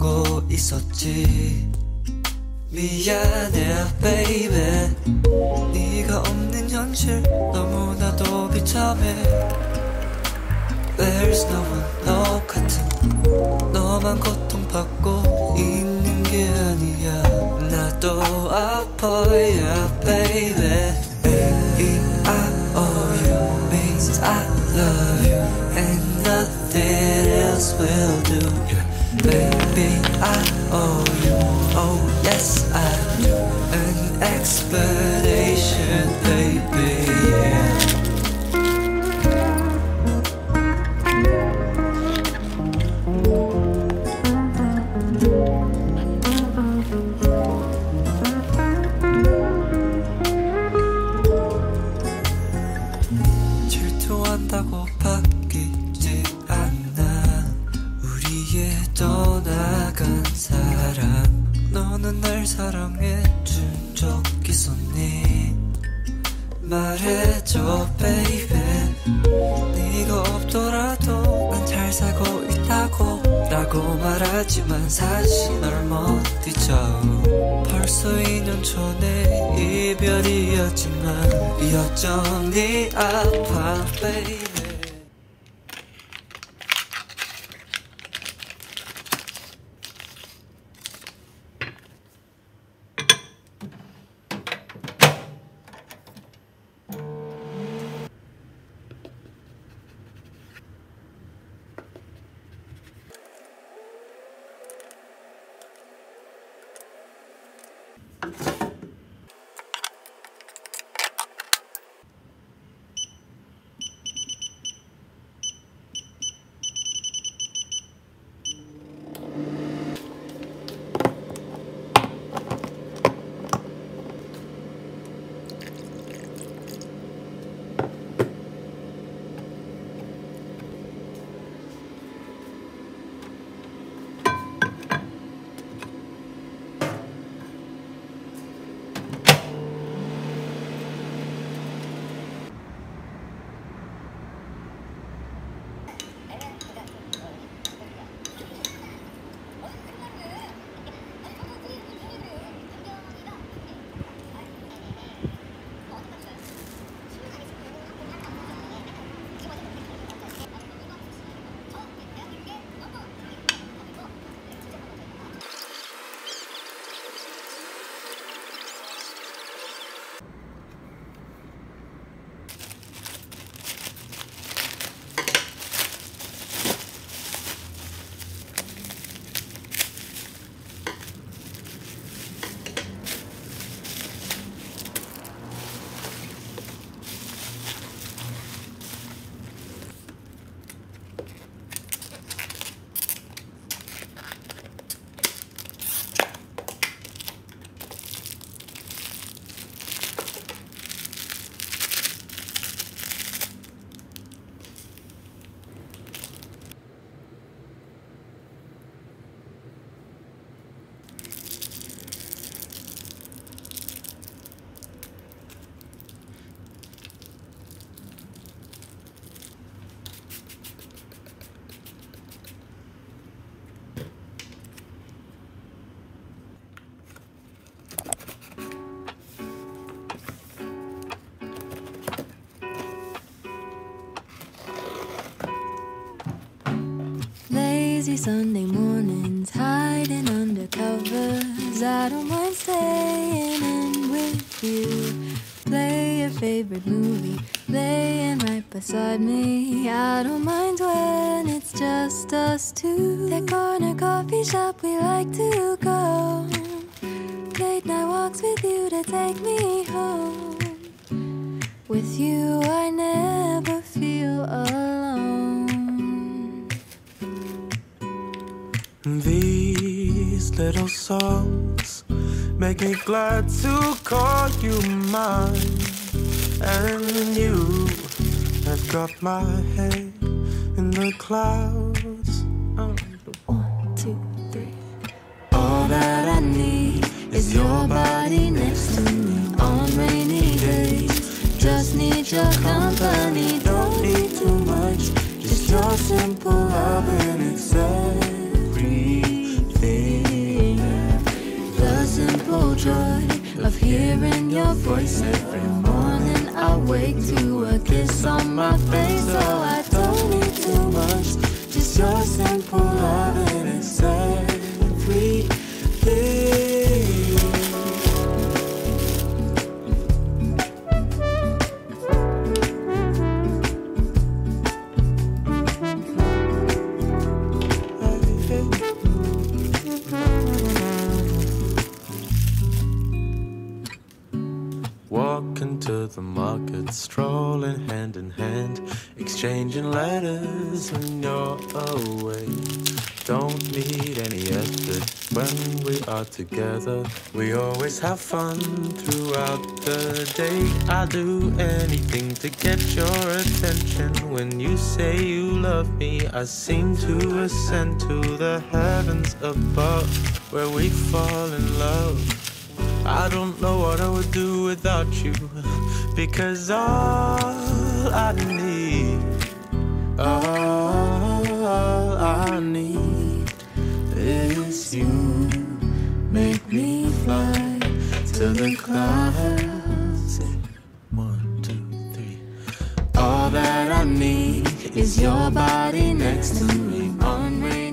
받고 있었지 미안해 baby 네가 없는 현실 너무나도 비참해 There's no one 너 같은 너만 고통받고 있는 게 아니야 나도 아파야 baby E-I-O-U means I love you And nothing else will I owe you Oh yes I do An explanation baby yeah 질투한다고 바뀌지 않아 우리의 떠나 간 사랑 너는 날 사랑해 준 적 있었니? 말해줘 baby. 네가 없더라도 난 잘 살고 있다고. 라고 말하지만 사실 널 못 잊어. 벌써 2년 전에 이별이었지만 여전히 아파 baby Lazy Sunday mornings, hiding under covers. I don't mind staying in with you. Play your favorite movie, laying right beside me. I don't mind when it's just us two. That corner coffee shop we like to go. Late night walks with you to take me home. With you, I never feel alone. These little songs make me glad to call you mine. And you have got my head in the clouds. One, two, three. All that I need Is your body next to me on rainy days. Just need your company. Don't need too much, just your simple love joy of hearing your voice every morning. I wake to a kiss on my face, so I don't need too much, just your simple the market, strolling hand in hand, exchanging letters when you're away. Don't need any effort when we are together. We always have fun throughout the day. I'll do anything to get your attention. When you say you love me, I seem to ascend to the heavens above, where we fall in love. I don't know what I would do without you because all I need, all I need is you. Make me fly to the clouds. One, two, three. All that I need is your body next to me on me.